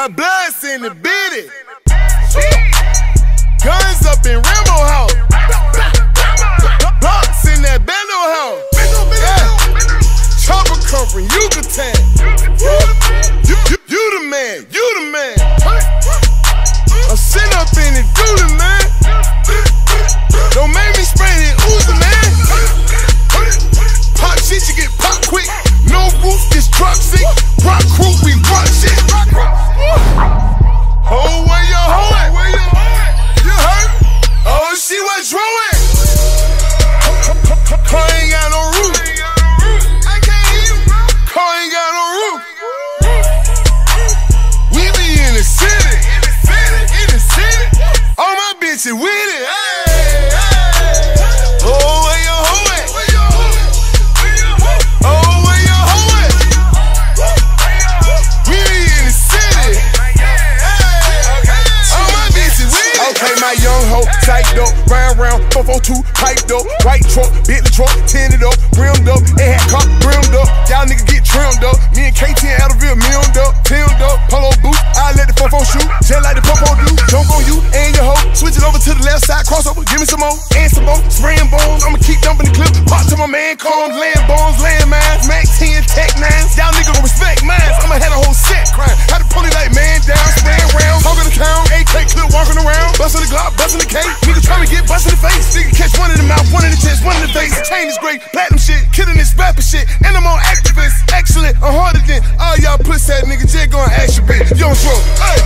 My blood's in the bitty. Guns up in Rambo house. Blocks in that bando house. Yeah. Chopper come from Yucatan. You, you, you the man, you the man. I'm sitting up in it, do the man. Psyched up, round round, 442, piped up, white truck, Bentley truck, tinted up, rimmed up, it had cop rimmed up. Y'all niggas get trimmed up. Me and KT and Adderall milled up, filmed up, polo boot. I let the fofo shoot, just like the popo do. Jump on you and your hoe, switch it over to the left side, crossover, give me some more, and some more, spraying bones. I'ma keep dumping the clip, pop to my man, combs, land bones, land mines, Mac 10, Tech 9s. Y'all niggas gon' respect mines. I'ma have a whole set crying. To pull it like bitch. You don't throw. Hey,